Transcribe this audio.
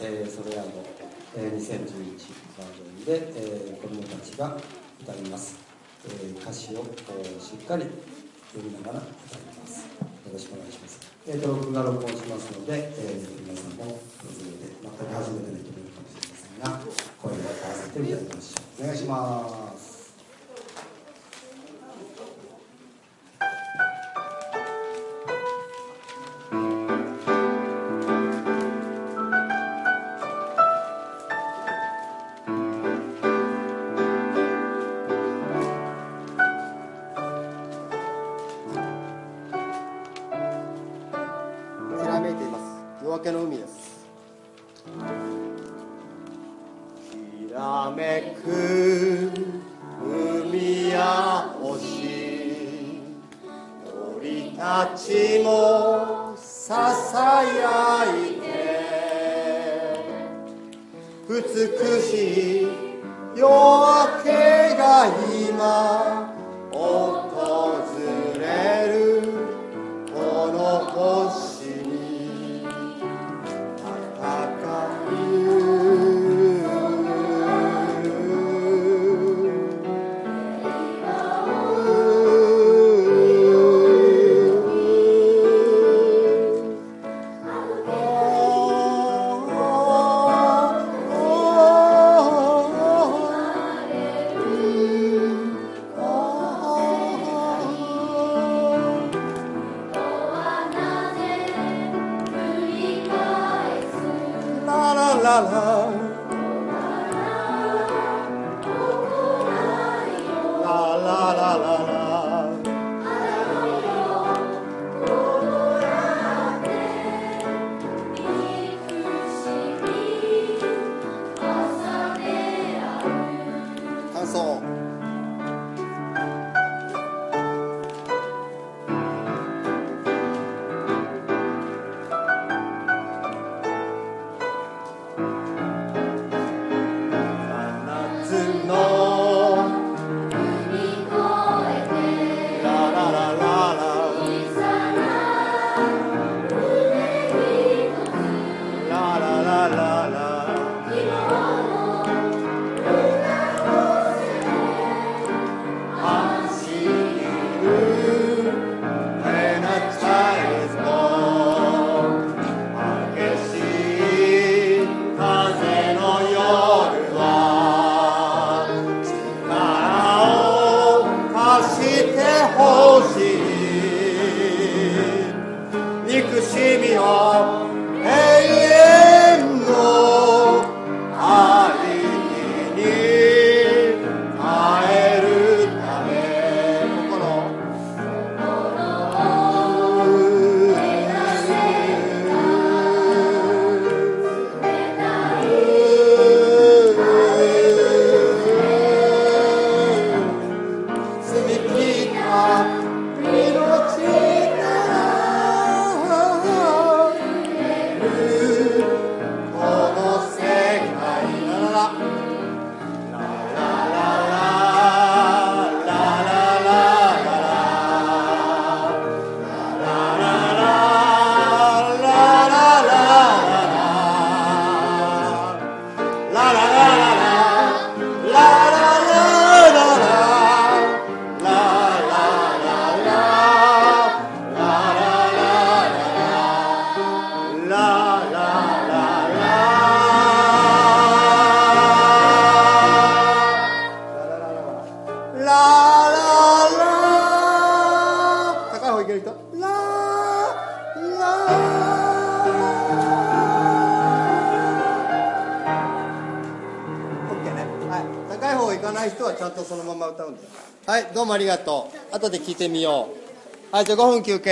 えー、それらの、えー、2011バージョンで、えー、子どもたちが歌います、えー、歌詞をしっかり読みながら歌います。よろしくお願いします。えーと、録画録音しますので、えー、皆さんも訪れで全く初めての人もいるかもしれませんが声を合わせて歌いましょう。お願いします。夜明けの海です。きらめく海や星鳥たちもささやいて美しい夜明けが今ララララララ感想高い方行かない人はい、どうもありがとう。後で聞いてみよう。はい、じゃあ5分休憩